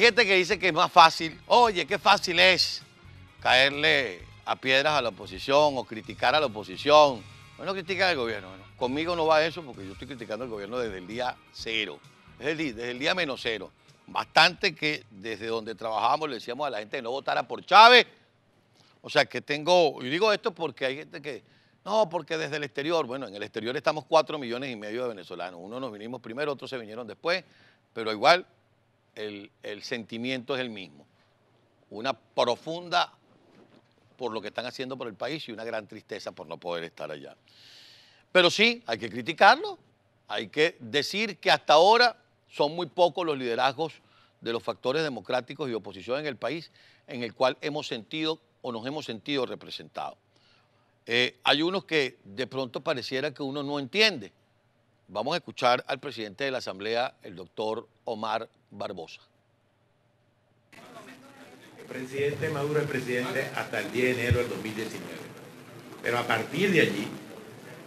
Hay gente que dice que es más fácil, oye, qué fácil es caerle a piedras a la oposición o criticar a la oposición. Bueno, criticar al gobierno. conmigo no va eso porque yo estoy criticando al gobierno desde el día cero, desde el, día menos cero. Bastante que desde donde trabajábamos le decíamos a la gente que no votara por Chávez. O sea que tengo, y digo esto porque hay gente que, no, porque desde el exterior, bueno, en el exterior estamos cuatro millones y medio de venezolanos. Uno nos vinimos primero, otros se vinieron después, pero igual el, sentimiento es el mismo. Una profunda por lo que están haciendo por el país y una gran tristeza por no poder estar allá. Pero sí, hay que criticarlo, hay que decir que hasta ahora son muy pocos los liderazgos de los factores democráticos y oposición en el país en el cual hemos sentido o nos hemos sentido representados. Eh, hay unos que de pronto pareciera que uno no entiende. Vamos a escuchar al presidente de la Asamblea, el doctor Omar Barbosa presidente Maduro es presidente hasta el 10 de enero del 2019. Pero a partir de allí,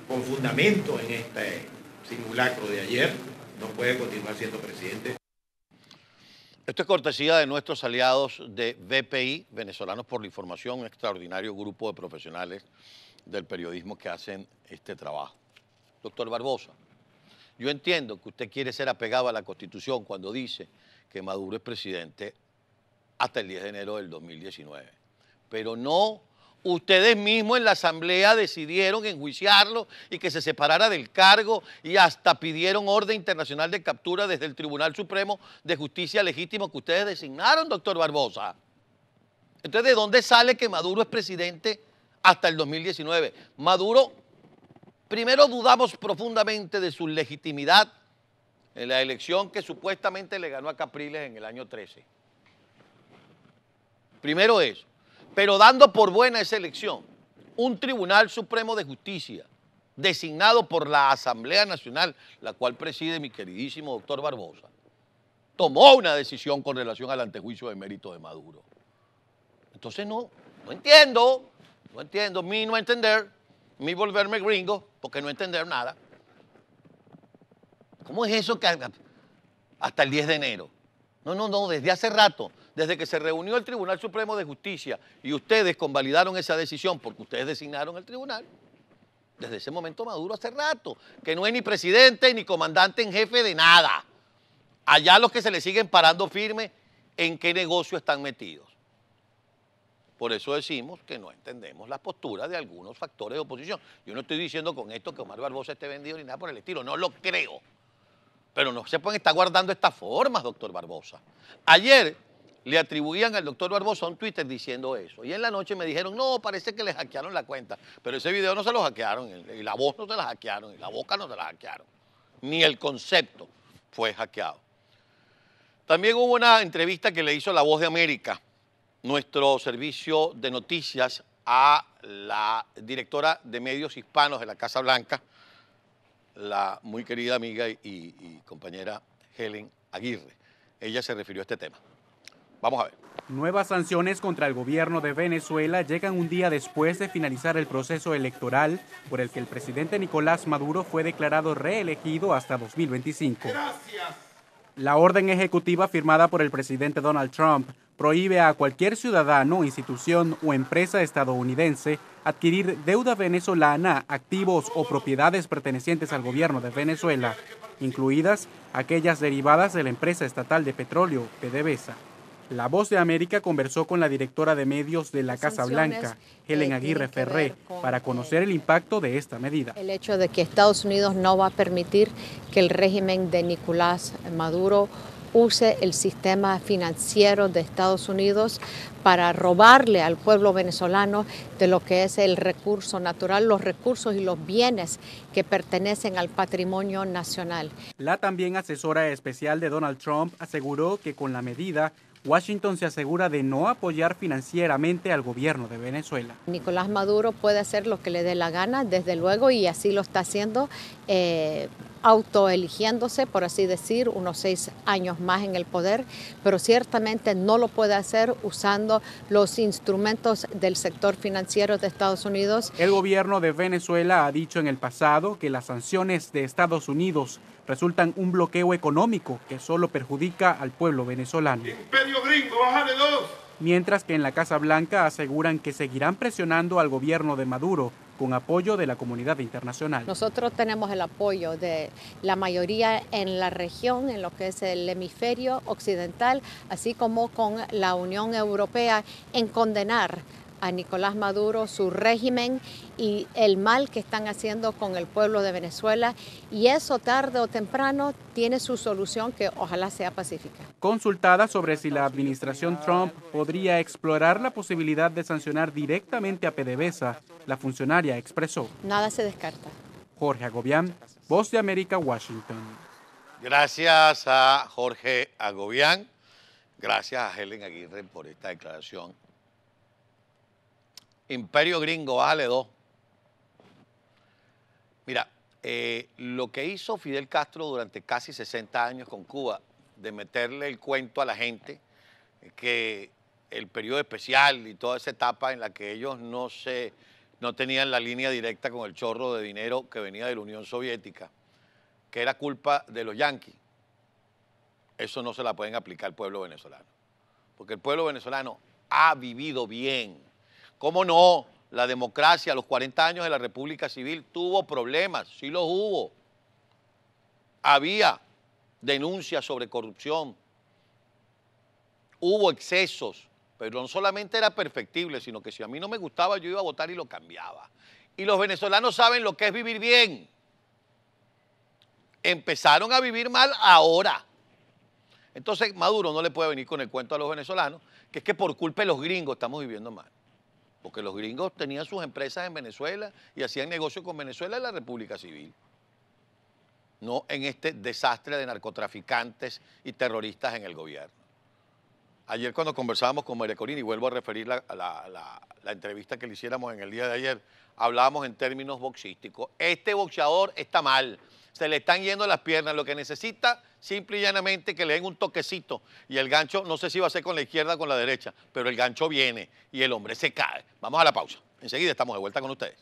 con fundamento en este simulacro de ayer, no puede continuar siendo presidente. Esto es cortesía de nuestros aliados de BPI, Venezolanos por la Información, un extraordinario grupo de profesionales del periodismo que hacen este trabajo. Doctor Barbosa, yo entiendo que usted quiere ser apegado a la Constitución cuando dice que Maduro es presidente hasta el 10 de enero del 2019. Pero no, ustedes mismos en la Asamblea decidieron enjuiciarlo y que se separara del cargo y hasta pidieron orden internacional de captura desde el Tribunal Supremo de Justicia Legítimo que ustedes designaron, doctor Barbosa. Entonces, ¿de dónde sale que Maduro es presidente hasta el 2019? Maduro, primero dudamos profundamente de su legitimidad en la elección que supuestamente le ganó a Capriles en el año 13. Primero eso. Pero dando por buena esa elección, un Tribunal Supremo de Justicia designado por la Asamblea Nacional, la cual preside mi queridísimo doctor Barbosa, tomó una decisión con relación al antejuicio de mérito de Maduro. Entonces no, no entiendo, no entiendo, mi no entender, mi volverme gringo, porque no entender nada. ¿Cómo es eso que hasta el 10 de enero? No, no, no, desde hace rato desde que se reunió el Tribunal Supremo de Justicia y ustedes convalidaron esa decisión porque ustedes designaron el tribunal, desde ese momento Maduro hace rato, que no es ni presidente ni comandante en jefe de nada. Allá los que se le siguen parando firme en qué negocio están metidos. Por eso decimos que no entendemos la postura de algunos factores de oposición. Yo no estoy diciendo con esto que Omar Barbosa esté vendido ni nada por el estilo, no lo creo. Pero no se pueden estar guardando estas formas, doctor Barbosa. Ayer le atribuían al doctor Barbosa un Twitter diciendo eso. Y en la noche me dijeron, no, parece que le hackearon la cuenta. Pero ese video no se lo hackearon, y la voz no se la hackearon, y la boca no se la hackearon. Ni el concepto fue hackeado. También hubo una entrevista que le hizo La Voz de América, nuestro servicio de noticias, a la directora de medios hispanos de la Casa Blanca, la muy querida amiga y, y compañera Helen Aguirre. Ella se refirió a este tema. Vamos a ver. Nuevas sanciones contra el gobierno de Venezuela llegan un día después de finalizar el proceso electoral por el que el presidente Nicolás Maduro fue declarado reelegido hasta 2025. La orden ejecutiva firmada por el presidente Donald Trump prohíbe a cualquier ciudadano, institución o empresa estadounidense adquirir deuda venezolana, activos o propiedades pertenecientes al gobierno de Venezuela, incluidas aquellas derivadas de la empresa estatal de petróleo, PDVSA. La Voz de América conversó con la directora de medios de la Casa Blanca, Helen Aguirre Ferré, para conocer el impacto de esta medida. El hecho de que Estados Unidos no va a permitir que el régimen de Nicolás Maduro use el sistema financiero de Estados Unidos para robarle al pueblo venezolano de lo que es el recurso natural, los recursos y los bienes que pertenecen al patrimonio nacional. La también asesora especial de Donald Trump aseguró que con la medida Washington se asegura de no apoyar financieramente al gobierno de Venezuela. Nicolás Maduro puede hacer lo que le dé la gana, desde luego, y así lo está haciendo, eh, autoeligiéndose, por así decir, unos seis años más en el poder, pero ciertamente no lo puede hacer usando los instrumentos del sector financiero de Estados Unidos. El gobierno de Venezuela ha dicho en el pasado que las sanciones de Estados Unidos resultan un bloqueo económico que solo perjudica al pueblo venezolano. Imperio gringo, bájale dos. Mientras que en la Casa Blanca aseguran que seguirán presionando al gobierno de Maduro con apoyo de la comunidad internacional. Nosotros tenemos el apoyo de la mayoría en la región, en lo que es el hemisferio occidental, así como con la Unión Europea en condenar a Nicolás Maduro, su régimen y el mal que están haciendo con el pueblo de Venezuela. Y eso tarde o temprano tiene su solución que ojalá sea pacífica. Consultada sobre si la administración Trump podría explorar la posibilidad de sancionar directamente a PDVSA, la funcionaria expresó. Nada se descarta. Jorge Agobián, Voz de América, Washington. Gracias a Jorge Agobián, gracias a Helen Aguirre por esta declaración Imperio gringo, bájale dos. Mira, eh, lo que hizo Fidel Castro durante casi 60 años con Cuba, de meterle el cuento a la gente, que el periodo especial y toda esa etapa en la que ellos no, se, no tenían la línea directa con el chorro de dinero que venía de la Unión Soviética, que era culpa de los yanquis, eso no se la pueden aplicar al pueblo venezolano. Porque el pueblo venezolano ha vivido bien ¿Cómo no? La democracia, los 40 años de la República Civil tuvo problemas, sí los hubo. Había denuncias sobre corrupción, hubo excesos, pero no solamente era perfectible, sino que si a mí no me gustaba yo iba a votar y lo cambiaba. Y los venezolanos saben lo que es vivir bien. Empezaron a vivir mal ahora. Entonces Maduro no le puede venir con el cuento a los venezolanos, que es que por culpa de los gringos estamos viviendo mal porque los gringos tenían sus empresas en Venezuela y hacían negocio con Venezuela en la República Civil. No en este desastre de narcotraficantes y terroristas en el gobierno. Ayer cuando conversábamos con María Corina, y vuelvo a referir la, la, entrevista que le hiciéramos en el día de ayer, hablábamos en términos boxísticos. Este boxeador está mal, se le están yendo las piernas, lo que necesita simple y llanamente que le den un toquecito y el gancho, no sé si va a ser con la izquierda o con la derecha, pero el gancho viene y el hombre se cae. Vamos a la pausa. Enseguida estamos de vuelta con ustedes.